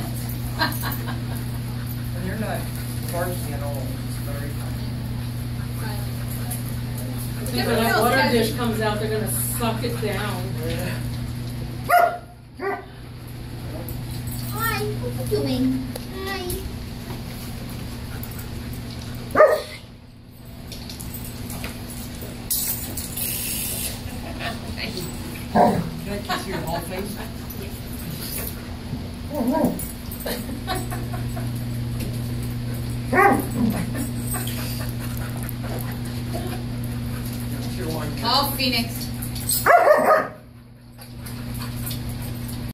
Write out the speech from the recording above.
And they're not barking at all, it's very funny. I think when that water dish comes out, they're gonna suck it down. Hi, what are you doing? Hi. Can I kiss your whole face? Mm-hmm. Oh, Phoenix.